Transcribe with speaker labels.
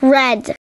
Speaker 1: Red.